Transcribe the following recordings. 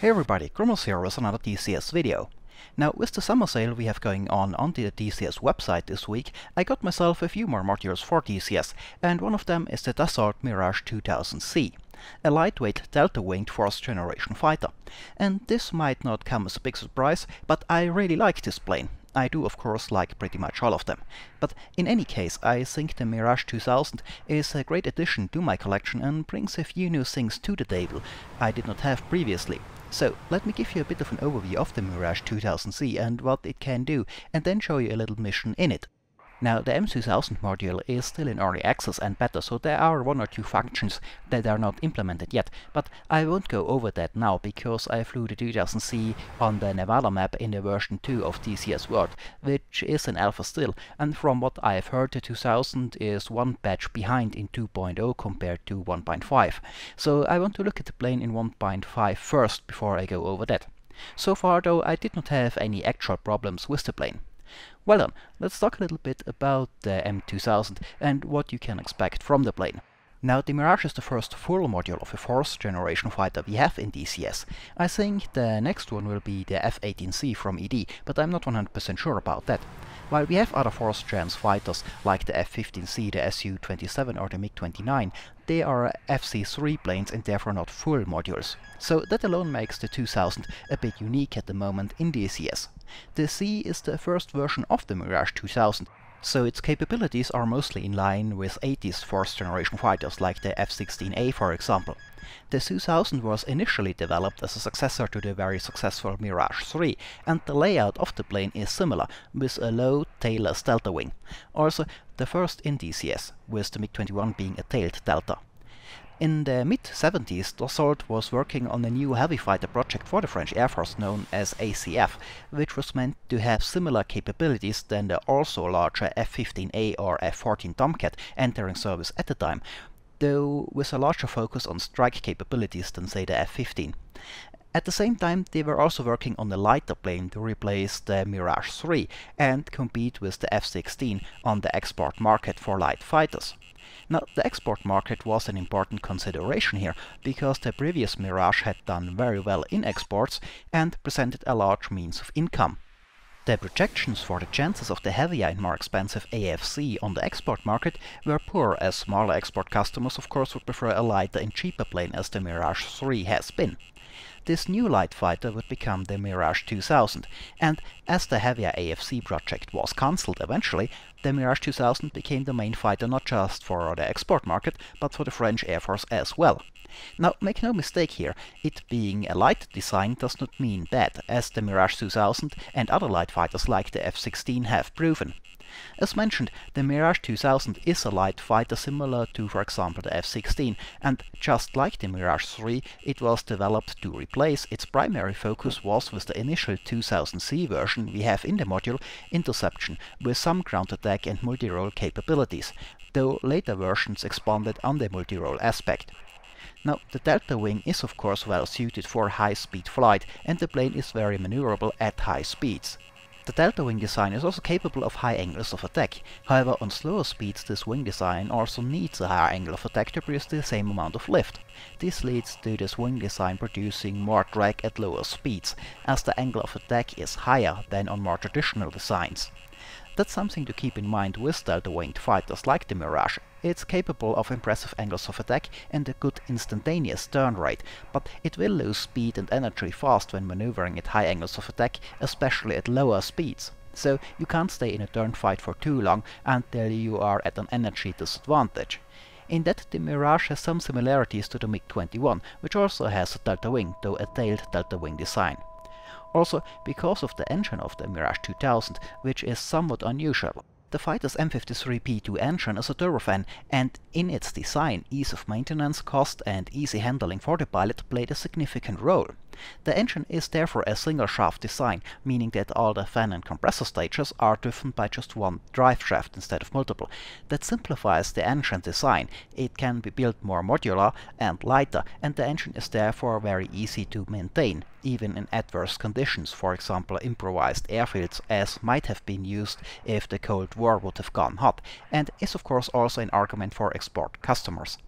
Hey everybody, Grumos here with another DCS video. Now with the summer sale we have going on on the DCS website this week, I got myself a few more modules for DCS, and one of them is the Dassault Mirage 2000C, a lightweight delta-winged 4th generation fighter. And this might not come as a big surprise, but I really like this plane. I do of course like pretty much all of them. But in any case, I think the Mirage 2000 is a great addition to my collection and brings a few new things to the table I did not have previously. So let me give you a bit of an overview of the Mirage 2000C and what it can do, and then show you a little mission in it. Now the M2000 module is still in early access and beta, so there are one or two functions that are not implemented yet, but I won't go over that now because I flew the 2000C on the Nevada map in the version 2 of DCS World, which is an alpha still, and from what I've heard the 2000 is one batch behind in 2.0 compared to 1.5, so I want to look at the plane in 1.5 first before I go over that. So far though I did not have any actual problems with the plane. Well then, let's talk a little bit about the M2000 and what you can expect from the plane. Now the Mirage is the first full module of a 4th generation fighter we have in DCS. I think the next one will be the F-18C from ED, but I'm not 100% sure about that. While we have other 4th gens fighters like the F-15C, the Su-27 or the MiG-29, they are FC-3 planes and therefore not full modules. So that alone makes the 2000 a bit unique at the moment in DCS. The C is the first version of the Mirage 2000, so its capabilities are mostly in line with 80s 4th generation fighters like the F-16A for example. The Su-2000 was initially developed as a successor to the very successful Mirage 3, and the layout of the plane is similar, with a low tailless delta wing. Also, the first in DCS, with the MiG-21 being a tailed delta. In the mid-70s, Dassault was working on a new heavy fighter project for the French Air Force known as ACF, which was meant to have similar capabilities than the also larger F-15A or F-14 Tomcat entering service at the time, though with a larger focus on strike capabilities than say the F-15. At the same time, they were also working on a lighter plane to replace the Mirage 3 and compete with the F-16 on the export market for light fighters. Now, the export market was an important consideration here, because the previous Mirage had done very well in exports and presented a large means of income. The projections for the chances of the heavier and more expensive AFC on the export market were poor as smaller export customers of course would prefer a lighter and cheaper plane as the Mirage 3 has been. This new light fighter would become the Mirage 2000, and as the heavier AFC project was cancelled eventually, the Mirage 2000 became the main fighter not just for the export market, but for the French Air Force as well. Now, make no mistake here, it being a light design does not mean bad, as the Mirage 2000 and other light fighters like the F-16 have proven. As mentioned, the Mirage 2000 is a light fighter similar to for example the F-16 and just like the Mirage 3 it was developed to replace, its primary focus was with the initial 2000C version we have in the module, interception, with some ground attack and multi-role capabilities, though later versions expanded on the multi-role aspect. Now, the delta wing is of course well suited for high-speed flight and the plane is very maneuverable at high speeds. The delta wing design is also capable of high angles of attack, however on slower speeds this wing design also needs a higher angle of attack to produce the same amount of lift. This leads to this wing design producing more drag at lower speeds, as the angle of attack is higher than on more traditional designs. That's something to keep in mind with delta-winged fighters like the Mirage. It's capable of impressive angles of attack and a good instantaneous turn rate, but it will lose speed and energy fast when maneuvering at high angles of attack, especially at lower speeds. So you can't stay in a turn fight for too long until you are at an energy disadvantage. In that the Mirage has some similarities to the MiG-21, which also has a delta wing, though a tailed delta wing design. Also because of the engine of the Mirage 2000, which is somewhat unusual. The fighter's M53P2 engine is a turbofan, and in its design, ease of maintenance, cost and easy handling for the pilot played a significant role. The engine is therefore a single shaft design, meaning that all the fan and compressor stages are driven by just one drive shaft instead of multiple. That simplifies the engine design. It can be built more modular and lighter, and the engine is therefore very easy to maintain, even in adverse conditions, for example improvised airfields as might have been used if the Cold War would have gone hot, and is of course also an argument for export customers.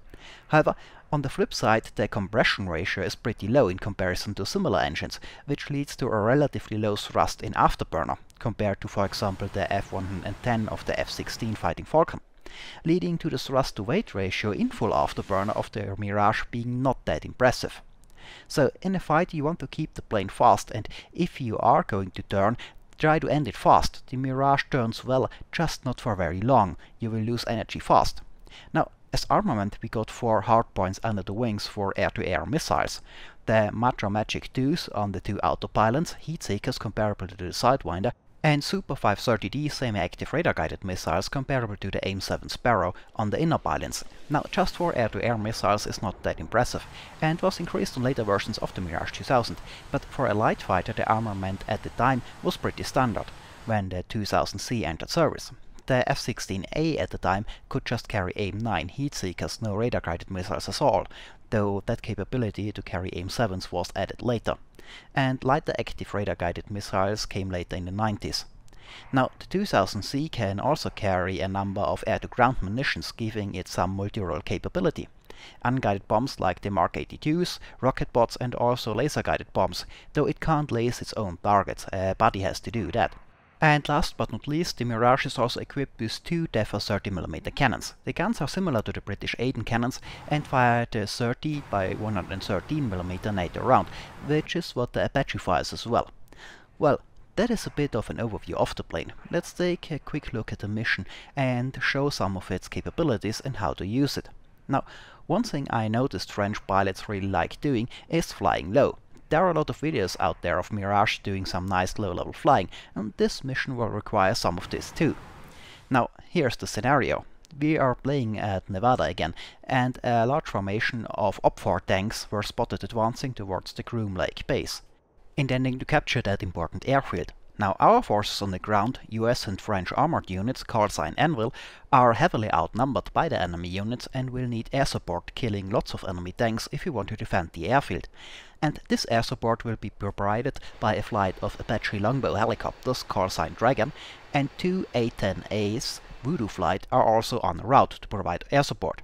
However, On the flip side, the compression ratio is pretty low in comparison to similar engines, which leads to a relatively low thrust in afterburner, compared to for example the F110 of the F-16 Fighting Falcon, leading to the thrust-to-weight ratio in full afterburner of the Mirage being not that impressive. So in a fight you want to keep the plane fast and if you are going to turn, try to end it fast. The Mirage turns well, just not for very long, you will lose energy fast. Now as armament we got 4 hardpoints under the wings for air-to-air -air missiles. The Matra Magic 2s on the two outer pylons, heatseekers comparable to the Sidewinder, and Super 530D semi-active radar-guided missiles comparable to the AIM-7 Sparrow on the inner pylons. Now just 4 air-to-air -air missiles is not that impressive, and was increased on later versions of the Mirage 2000, but for a light fighter the armament at the time was pretty standard, when the 2000C entered service. The F-16A at the time could just carry AIM-9 heatseekers, no radar-guided missiles at all, though that capability to carry AIM-7s was added later. And lighter active radar-guided missiles came later in the 90s. Now, the 2000C can also carry a number of air-to-ground munitions, giving it some multi-role capability. Unguided bombs like the Mark 82s, rocket pods and also laser-guided bombs, though it can't lase its own targets, a body has to do that. And last but not least, the Mirage is also equipped with two DEFA 30mm cannons. The guns are similar to the British Aden cannons and fire the 30 by 113mm NATO round, which is what the Apache fires as well. Well, that is a bit of an overview of the plane. Let's take a quick look at the mission and show some of its capabilities and how to use it. Now, one thing I noticed French pilots really like doing is flying low. There are a lot of videos out there of Mirage doing some nice low-level flying, and this mission will require some of this too. Now, here's the scenario. We are playing at Nevada again, and a large formation of OPFOR tanks were spotted advancing towards the Groom Lake base, intending to capture that important airfield. Now our forces on the ground, US and French armored units, Callsign Anvil, are heavily outnumbered by the enemy units and will need air support killing lots of enemy tanks if we want to defend the airfield. And this air support will be provided by a flight of Apache Longbow helicopters, Callsign Dragon, and two A-10As Voodoo flight are also on the route to provide air support.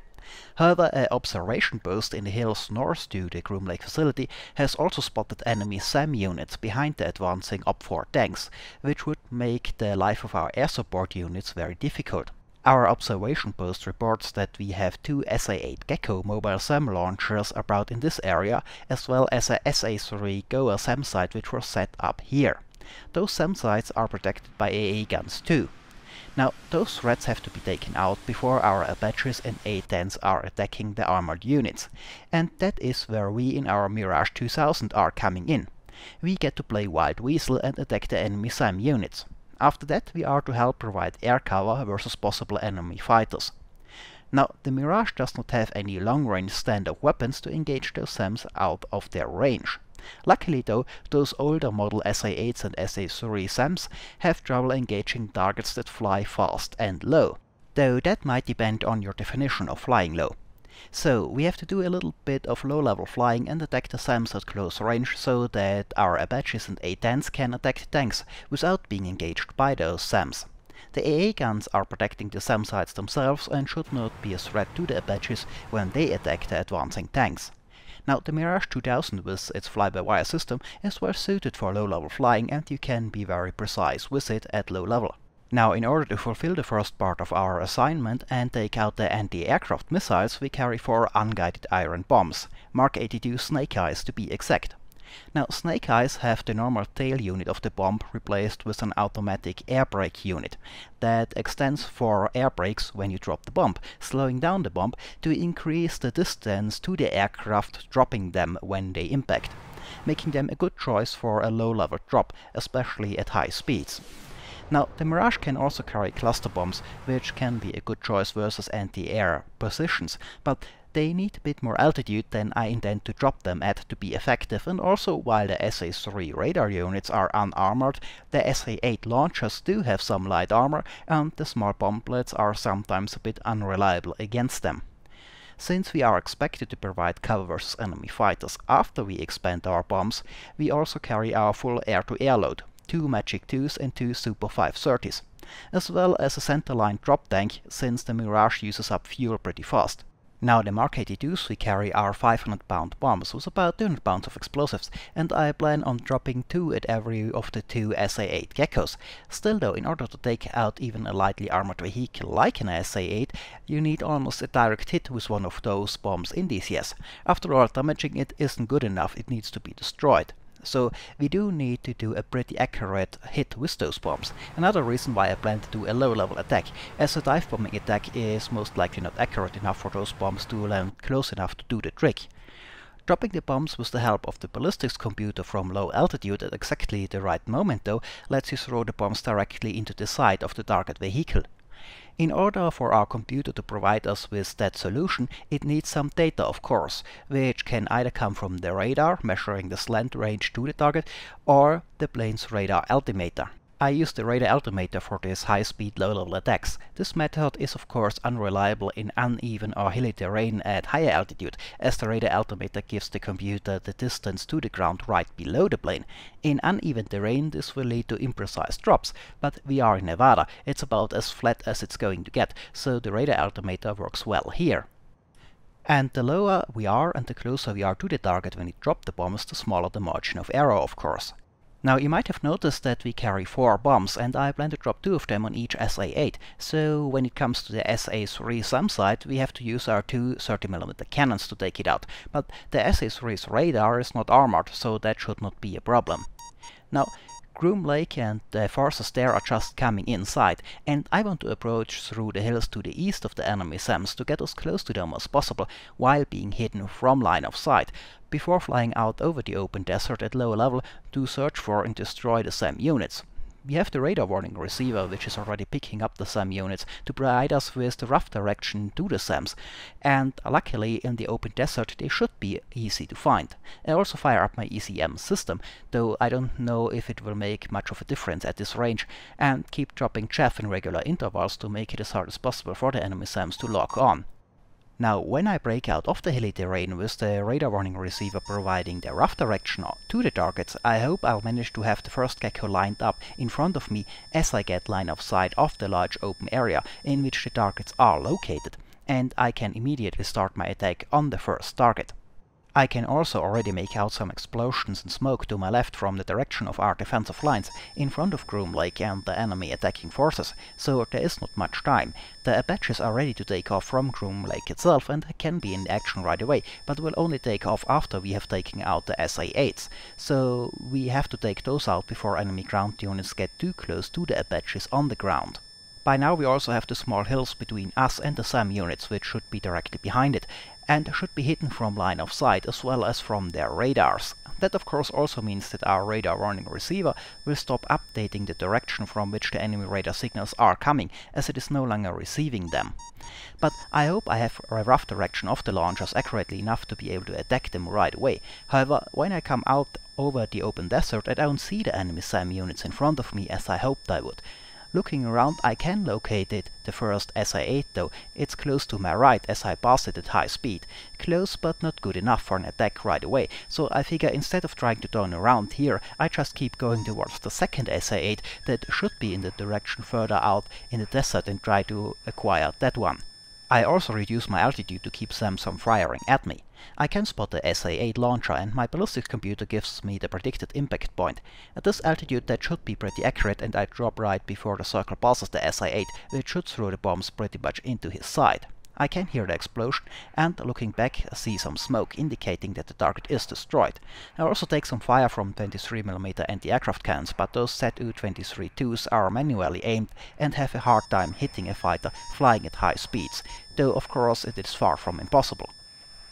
However, an observation post in the hills north to the Groom Lake facility has also spotted enemy SAM units behind the advancing OPFOR tanks, which would make the life of our air support units very difficult. Our observation post reports that we have two SA-8 Gecko mobile SAM launchers about in this area, as well as a SA-3 Goa SAM site which was set up here. Those SAM sites are protected by AA guns too. Now, those threats have to be taken out before our Apaches and A-10s are attacking the armored units. And that is where we in our Mirage 2000 are coming in. We get to play Wild Weasel and attack the enemy SAM units. After that we are to help provide air cover versus possible enemy fighters. Now, the Mirage does not have any long-range stand-off weapons to engage those SAMs out of their range. Luckily though, those older model SA-8s and SA-3 SAMs have trouble engaging targets that fly fast and low, though that might depend on your definition of flying low. So we have to do a little bit of low-level flying and attack the SAMs at close range so that our Apaches and A-10s can attack tanks without being engaged by those SAMs. The AA guns are protecting the SAM sites themselves and should not be a threat to the Apaches when they attack the advancing tanks. Now the Mirage 2000 with its fly-by-wire system is well suited for low-level flying and you can be very precise with it at low level. Now in order to fulfill the first part of our assignment and take out the anti-aircraft missiles we carry four unguided iron bombs, Mark 82 Snake Eyes to be exact. Now Snake Eyes have the normal tail unit of the bomb replaced with an automatic air brake unit that extends for air brakes when you drop the bomb, slowing down the bomb to increase the distance to the aircraft dropping them when they impact, making them a good choice for a low-level drop, especially at high speeds. Now, the Mirage can also carry cluster bombs, which can be a good choice versus anti-air positions, but they need a bit more altitude than I intend to drop them at to be effective and also while the SA-3 radar units are unarmored, the SA-8 launchers do have some light armor and the small bomblets are sometimes a bit unreliable against them. Since we are expected to provide cover versus enemy fighters after we expand our bombs, we also carry our full air-to-air -air load, two Magic 2s and two Super 530s, as well as a centerline drop tank since the Mirage uses up fuel pretty fast. Now the Mark 82s we carry are 500 pound bombs with about 200 pounds of explosives and I plan on dropping 2 at every of the two SA-8 Geckos. Still though, in order to take out even a lightly armored vehicle like an SA-8, you need almost a direct hit with one of those bombs in DCS. After all, damaging it isn't good enough, it needs to be destroyed. So we do need to do a pretty accurate hit with those bombs. Another reason why I plan to do a low level attack, as a dive bombing attack is most likely not accurate enough for those bombs to land close enough to do the trick. Dropping the bombs with the help of the ballistics computer from low altitude at exactly the right moment though lets you throw the bombs directly into the side of the target vehicle. In order for our computer to provide us with that solution, it needs some data of course, which can either come from the radar, measuring the slant range to the target, or the plane's radar altimeter. I use the radar altimeter for these high-speed low-level attacks. This method is of course unreliable in uneven or hilly terrain at higher altitude, as the radar altimeter gives the computer the distance to the ground right below the plane. In uneven terrain this will lead to imprecise drops, but we are in Nevada, it's about as flat as it's going to get, so the radar altimeter works well here. And the lower we are and the closer we are to the target when we drop the bombs, the smaller the margin of error of course. Now you might have noticed that we carry 4 bombs and I plan to drop 2 of them on each SA-8, so when it comes to the SA-3 SAM site we have to use our two 30mm cannons to take it out, but the SA-3's radar is not armored, so that should not be a problem. Now Groom Lake and the forces there are just coming inside, and I want to approach through the hills to the east of the enemy SAMs to get as close to them as possible while being hidden from line of sight, before flying out over the open desert at low level to search for and destroy the SAM units we have the radar warning receiver which is already picking up the SAM units to provide us with the rough direction to the SAMs and uh, luckily in the open desert they should be easy to find. I also fire up my ECM system though I don't know if it will make much of a difference at this range and keep dropping chaff in regular intervals to make it as hard as possible for the enemy SAMs to lock on. Now, when I break out of the hilly terrain with the radar warning receiver providing the rough direction to the targets, I hope I'll manage to have the first gecko lined up in front of me as I get line of sight of the large open area in which the targets are located, and I can immediately start my attack on the first target. I can also already make out some explosions and smoke to my left from the direction of our defensive lines in front of Groom Lake and the enemy attacking forces, so there is not much time. The Apaches are ready to take off from Groom Lake itself and can be in action right away, but will only take off after we have taken out the SA-8s, so we have to take those out before enemy ground units get too close to the Apaches on the ground. By now we also have the small hills between us and the SAM units, which should be directly behind it, and should be hidden from line of sight as well as from their radars. That of course also means that our radar warning receiver will stop updating the direction from which the enemy radar signals are coming, as it is no longer receiving them. But I hope I have a rough direction of the launchers accurately enough to be able to attack them right away. However, when I come out over the open desert I don't see the enemy SAM units in front of me as I hoped I would. Looking around I can locate it, the first SA-8 though, it's close to my right as I pass it at high speed. Close but not good enough for an attack right away, so I figure instead of trying to turn around here, I just keep going towards the second SA-8 that should be in the direction further out in the desert and try to acquire that one. I also reduce my altitude to keep them from firing at me. I can spot the SA-8 launcher and my ballistics computer gives me the predicted impact point. At this altitude that should be pretty accurate and I drop right before the circle passes the SA-8, which should throw the bombs pretty much into his side. I can hear the explosion and looking back see some smoke indicating that the target is destroyed. I also take some fire from 23mm anti-aircraft cannons, but those ZU-23-2s are manually aimed and have a hard time hitting a fighter flying at high speeds, though of course it is far from impossible.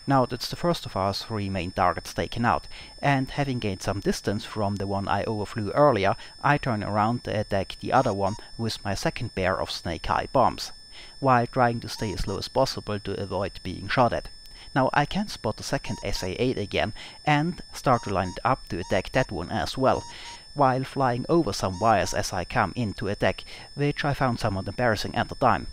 Now that's the first of our three main targets taken out, and having gained some distance from the one I overflew earlier, I turn around to attack the other one with my second pair of Snake Eye bombs while trying to stay as low as possible to avoid being shot at. Now I can spot the second SA-8 again and start to line it up to attack that one as well, while flying over some wires as I come in to attack, which I found somewhat embarrassing at the time.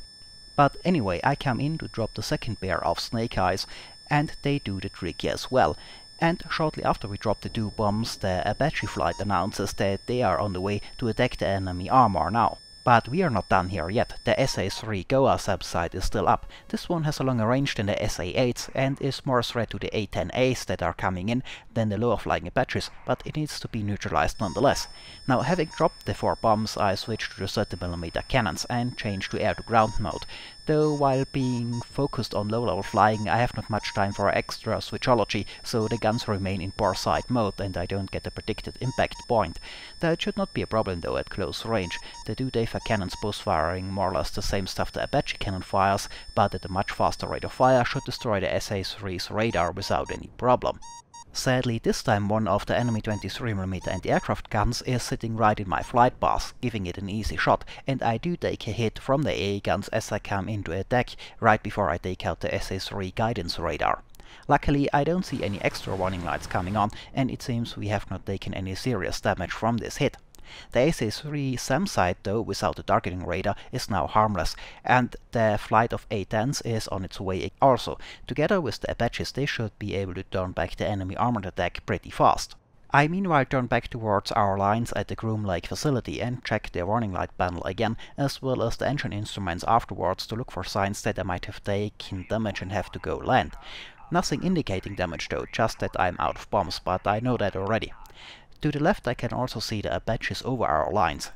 But anyway, I come in to drop the second pair of snake eyes, and they do the trick as well. And shortly after we drop the two bombs, the Apache flight announces that they are on the way to attack the enemy armor now. But we are not done here yet. The SA-3 Goa SAM site is still up. This one has a longer range than the SA-8s and is more a threat to the A-10As that are coming in than the lower flying Apaches, but it needs to be neutralized nonetheless. Now having dropped the 4 bombs I switched to the 30mm cannons and changed to air-to-ground mode though while being focused on low-level flying I have not much time for extra switchology, so the guns remain in boresight mode and I don't get a predicted impact point. That should not be a problem though at close range. The DEFA cannons both firing more or less the same stuff the Apache cannon fires, but at a much faster rate of fire should destroy the SA-3's radar without any problem. Sadly, this time one of the enemy 23mm anti-aircraft guns is sitting right in my flight path, giving it an easy shot, and I do take a hit from the AA guns as I come into attack, right before I take out the SA-3 guidance radar. Luckily, I don't see any extra warning lights coming on, and it seems we have not taken any serious damage from this hit. The SA-3 SAM site, though, without the targeting radar, is now harmless, and the flight of A-10s is on its way also. Together with the Apaches, they should be able to turn back the enemy armored attack pretty fast. I meanwhile turn back towards our lines at the Groom Lake facility and check the warning light panel again, as well as the engine instruments afterwards to look for signs that I might have taken damage and have to go land. Nothing indicating damage though, just that I'm out of bombs, but I know that already. To the left I can also see the Apaches over our lines.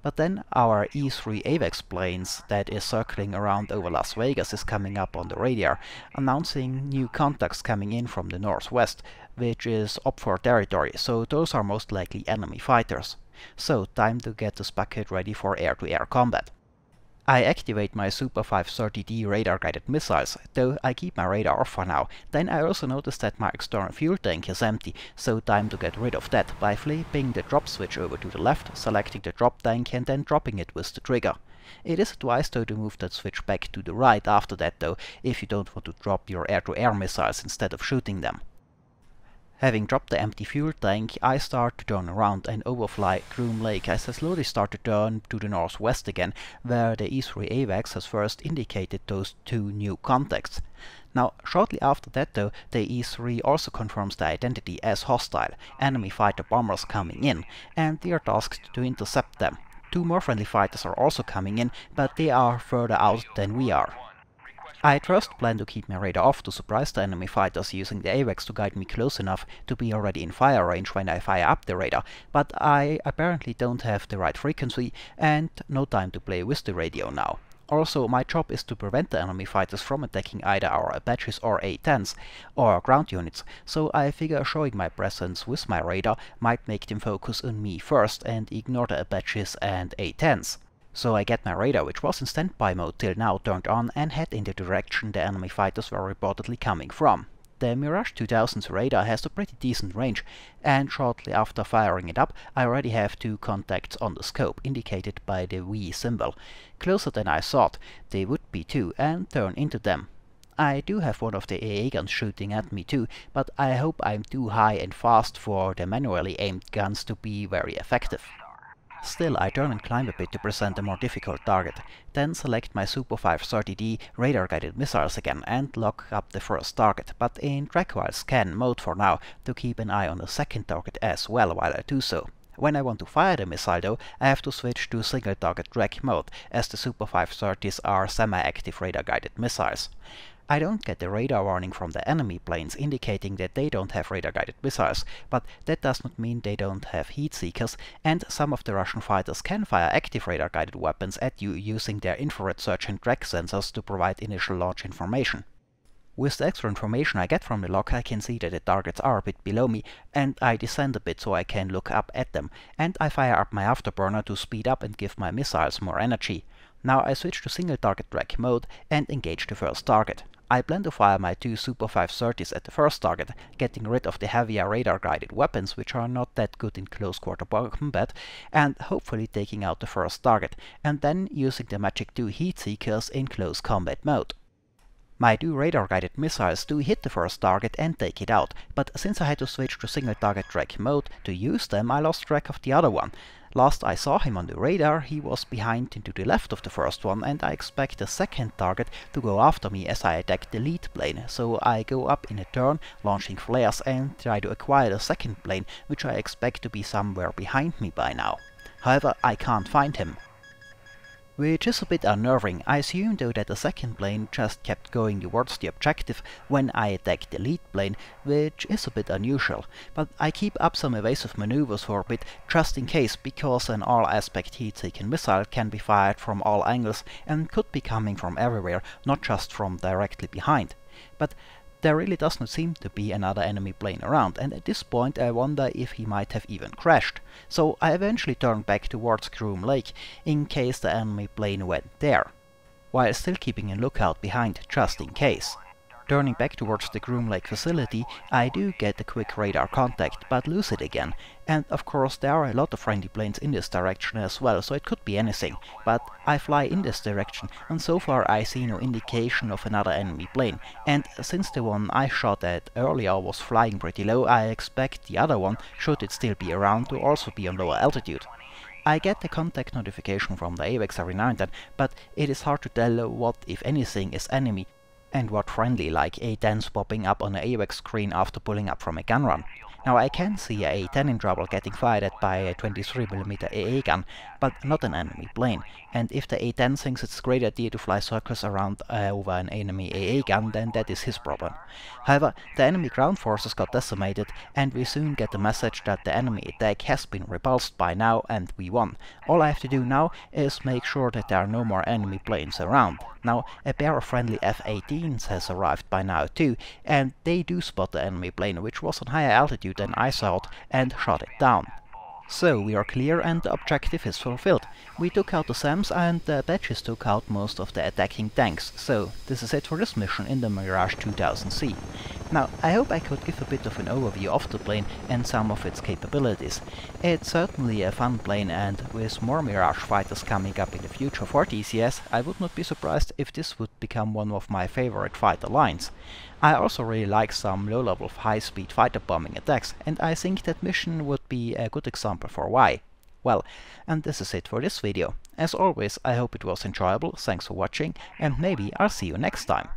But then our E-3 AWACS planes that is circling around over Las Vegas is coming up on the radar, announcing new contacts coming in from the northwest, which is OPFOR territory, so those are most likely enemy fighters. So time to get this bucket ready for air-to-air -air combat. I activate my Super 530D radar-guided missiles, though I keep my radar off for now. Then I also notice that my external fuel tank is empty, so time to get rid of that by flipping the drop switch over to the left, selecting the drop tank and then dropping it with the trigger. It is advised though to move that switch back to the right after that though, if you don't want to drop your air-to-air -air missiles instead of shooting them. Having dropped the empty fuel tank, I start to turn around and overfly Groom Lake as I slowly start to turn to the northwest again, where the E3 AWACS has first indicated those two new contacts. Now, shortly after that though, the E3 also confirms the identity as hostile, enemy fighter bombers coming in, and they are tasked to intercept them. Two more friendly fighters are also coming in, but they are further out than we are. I first plan to keep my radar off to surprise the enemy fighters using the AWACS to guide me close enough to be already in fire range when I fire up the radar, but I apparently don't have the right frequency and no time to play with the radio now. Also, my job is to prevent the enemy fighters from attacking either our Apaches or A-10s, or ground units, so I figure showing my presence with my radar might make them focus on me first and ignore the Apaches and A-10s. So I get my radar, which was in standby mode till now, turned on and head in the direction the enemy fighters were reportedly coming from. The Mirage 2000's radar has a pretty decent range, and shortly after firing it up, I already have two contacts on the scope, indicated by the V symbol. Closer than I thought, they would be too, and turn into them. I do have one of the AA guns shooting at me too, but I hope I'm too high and fast for the manually aimed guns to be very effective. Still, I turn and climb a bit to present a more difficult target, then select my Super 530D radar-guided missiles again and lock up the first target, but in track while scan mode for now, to keep an eye on the second target as well while I do so. When I want to fire the missile though, I have to switch to single target track mode, as the Super 530s are semi-active radar-guided missiles. I don't get the radar warning from the enemy planes indicating that they don't have radar-guided missiles, but that does not mean they don't have heat seekers, and some of the Russian fighters can fire active radar-guided weapons at you using their infrared search and track sensors to provide initial launch information. With the extra information I get from the log I can see that the targets are a bit below me and I descend a bit so I can look up at them, and I fire up my afterburner to speed up and give my missiles more energy. Now I switch to single target track mode and engage the first target. I plan to fire my two Super 530s at the first target, getting rid of the heavier radar-guided weapons which are not that good in close quarter combat, and hopefully taking out the first target, and then using the Magic 2 heat seekers in close combat mode. My two radar-guided missiles do hit the first target and take it out, but since I had to switch to single target track mode to use them I lost track of the other one, Last I saw him on the radar, he was behind and to the left of the first one and I expect the second target to go after me as I attack the lead plane, so I go up in a turn, launching flares and try to acquire the second plane, which I expect to be somewhere behind me by now. However, I can't find him. Which is a bit unnerving. I assume though that the second plane just kept going towards the objective when I attacked the lead plane, which is a bit unusual, but I keep up some evasive maneuvers for a bit just in case because an all-aspect heat-seeking missile can be fired from all angles and could be coming from everywhere, not just from directly behind. But there really does not seem to be another enemy plane around, and at this point I wonder if he might have even crashed. So I eventually turned back towards Groom Lake, in case the enemy plane went there, while still keeping a lookout behind just in case. Turning back towards the Groom Lake facility, I do get a quick radar contact, but lose it again. And of course there are a lot of friendly planes in this direction as well, so it could be anything. But I fly in this direction, and so far I see no indication of another enemy plane. And since the one I shot at earlier was flying pretty low, I expect the other one, should it still be around, to also be on lower altitude. I get the contact notification from the AWACS every now and then, but it is hard to tell what, if anything, is enemy and what friendly like A10s popping up on the AWACS screen after pulling up from a gun run. Now I can see a A10 in trouble getting fired at by a 23mm AA gun, but not an enemy plane, and if the A10 thinks it's a great idea to fly circles around uh, over an enemy AA gun, then that is his problem. However, the enemy ground forces got decimated, and we soon get the message that the enemy attack has been repulsed by now and we won. All I have to do now is make sure that there are no more enemy planes around. Now, a pair of friendly F-18s has arrived by now too, and they do spot the enemy plane, which was on higher altitude than I thought, and shot it down. So we are clear and the objective is fulfilled. We took out the SAMs and the Apaches took out most of the attacking tanks, so this is it for this mission in the Mirage 2000C. Now, I hope I could give a bit of an overview of the plane and some of its capabilities. It's certainly a fun plane and with more Mirage fighters coming up in the future for DCS, I would not be surprised if this would become one of my favorite fighter lines. I also really like some low-level high-speed fighter bombing attacks, and I think that mission would be a good example for why. Well, and this is it for this video. As always, I hope it was enjoyable, thanks for watching, and maybe I'll see you next time.